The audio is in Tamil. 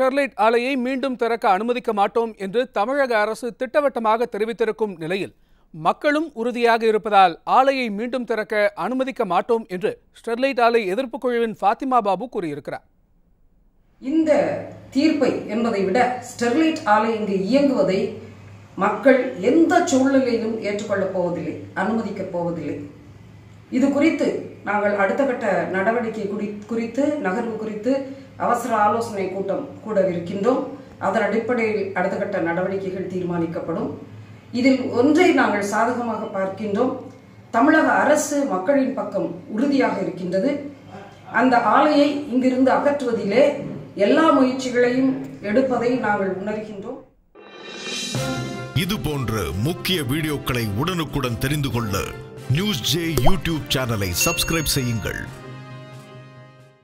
ஸ்டெர்லைட் ஆலையை மீண்டும் திறக்க அனுமதிக்க மாட்டோம் என்று தமிழக அரசு திட்டவட்டமாக தெரிவித்திருக்கும் நிலையில் மக்களும் உறுதியாக இருப்பதால் ஆலையை மீண்டும் திறக்க அனுமதிக்க மாட்டோம் என்று ஸ்டெர்லைட் ஆலை எதிர்ப்பு குழுவின் ஃபாத்திமா பாபு கூறியிருக்கிறார். இந்த தீர்ப்பை என்பதை விட ஸ்டெர்லைட் ஆலை இங்கு இயங்குவதை மக்கள் எந்த சூழ்நிலையிலும் ஏற்றுக்கொள்ளப் போவதில்லை அனுமதிக்கப் போவதில்லை. இது குறித்து நாங்கள் அடுத்த கட்ட நடவடிக்கை குறித்து நகர்வு குறித்து அவசர ஆலோசனை கூட்டம் கூடவிருக்கின்றோம். அதன் அடிப்படையில் அடுத்த கட்ட நடவடிக்கைகள் தீர்மானிக்கப்படும். இதில் ஒன்றை நாங்கள் சாதகமாக பார்க்கின்றோம். தமிழக அரசு மக்களின் பக்கம் உறுதியாக இருக்கின்றது. அந்த ஆலையை இங்கிருந்து அகற்றுவதிலே எல்லா முயற்சிகளையும் எடுப்பதை நாங்கள் உணர்கின்றோம். இது போன்ற முக்கிய வீடியோக்களை உடனுக்குடன் தெரிந்து கொள்ள நியூஸ் ஜே யூடியூப் சேனலை சப்ஸ்கிரைப் செய்யுங்கள்.